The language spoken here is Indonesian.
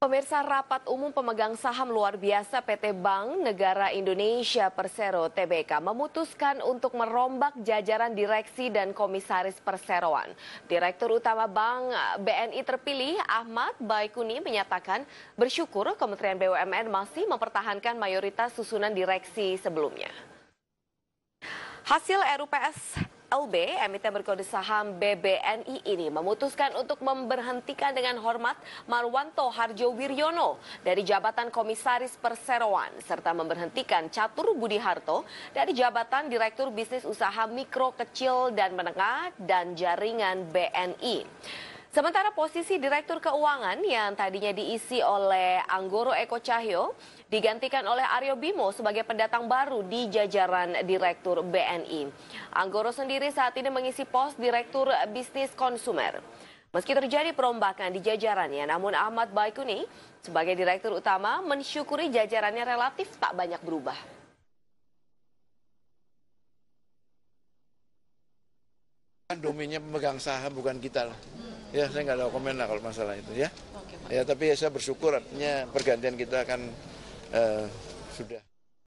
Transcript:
Pemirsa rapat umum pemegang saham luar biasa PT Bank Negara Indonesia Persero Tbk memutuskan untuk merombak jajaran direksi dan komisaris perseroan. Direktur Utama Bank BNI terpilih Ahmad Baikuni menyatakan bersyukur Kementerian BUMN masih mempertahankan mayoritas susunan direksi sebelumnya. Hasil RUPS LB, emiten berkode saham BBNI ini memutuskan untuk memberhentikan dengan hormat Marwanto Harjo Wiryono dari jabatan Komisaris Perseroan serta memberhentikan Catur Budi Harto dari jabatan Direktur Bisnis Usaha Mikro Kecil dan Menengah dan Jaringan BNI. Sementara posisi Direktur Keuangan yang tadinya diisi oleh Anggoro Eko Cahyo digantikan oleh Aryo Bimo sebagai pendatang baru di jajaran Direktur BNI. Anggoro sendiri saat ini mengisi pos Direktur Bisnis Konsumer. Meski terjadi perombakan di jajarannya, namun Ahmad Baikuni sebagai Direktur Utama mensyukuri jajarannya relatif tak banyak berubah. Domainnya pemegang saham bukan kita. Ya saya nggak ada komen lah kalau masalah itu ya. ya tapi ya saya bersyukur artinya pergantian kita akan uh, sudah.